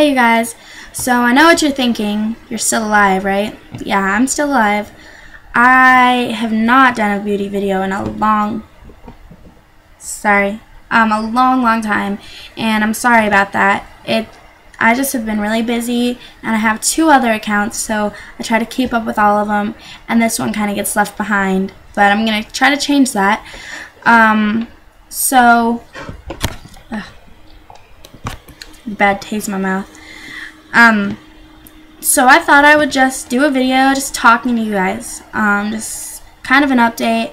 Hey you guys, so I know what you're thinking. You're still alive, right? Yeah, I'm still alive. I have not done a beauty video in a long, sorry, um, a long, long time, and I'm sorry about that. It, I just have been really busy, and I have two other accounts, so I try to keep up with all of them, and this one kind of gets left behind, but I'm going to try to change that. Um, so, bad taste in my mouth. Um, so I thought I would just do a video just talking to you guys. Um, just kind of an update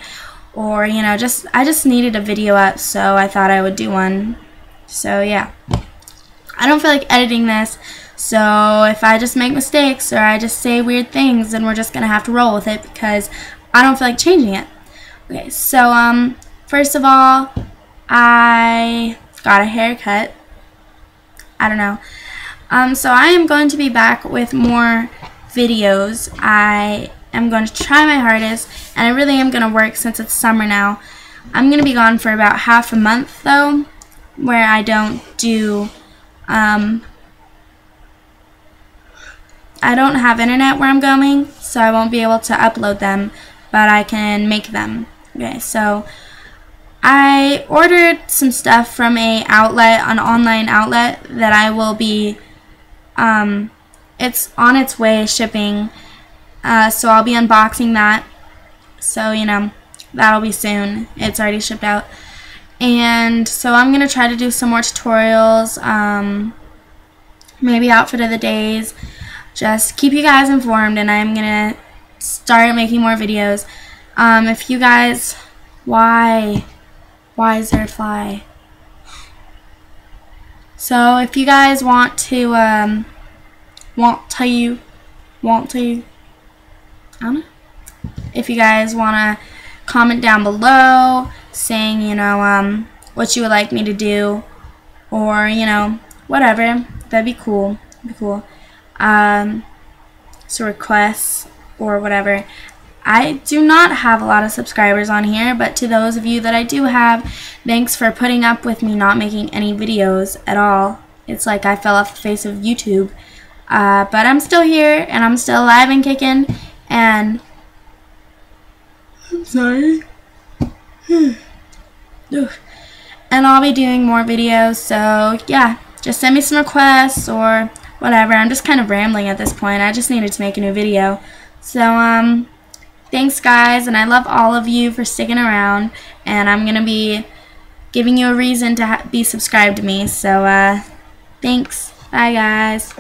or, you know, just, I just needed a video up so I thought I would do one. So yeah. I don't feel like editing this so if I just make mistakes or I just say weird things then we're just going to have to roll with it because I don't feel like changing it. Okay, so um, first of all, I got a haircut I don't know. Um, so I am going to be back with more videos. I am going to try my hardest, and I really am going to work since it's summer now. I'm going to be gone for about half a month, though, where I don't do, um, I don't have internet where I'm going, so I won't be able to upload them, but I can make them. Okay, so I ordered some stuff from a outlet, an online outlet that I will be, um, it's on its way shipping, uh, so I'll be unboxing that, so, you know, that'll be soon, it's already shipped out, and so I'm going to try to do some more tutorials, um, maybe outfit of the days, just keep you guys informed, and I'm going to start making more videos, um, if you guys, why... Why is there a fly? So if you guys want to, um, want to, you, want to, I don't know. If you guys want to comment down below saying, you know, um, what you would like me to do or, you know, whatever, that'd be cool. That'd be cool. Um, so requests or whatever. I do not have a lot of subscribers on here, but to those of you that I do have, thanks for putting up with me not making any videos at all. It's like I fell off the face of YouTube. Uh, but I'm still here, and I'm still alive and kicking, and... I'm sorry. and I'll be doing more videos, so yeah, just send me some requests or whatever. I'm just kind of rambling at this point. I just needed to make a new video. So, um... Thanks, guys, and I love all of you for sticking around. And I'm going to be giving you a reason to be subscribed to me. So, uh, thanks. Bye, guys.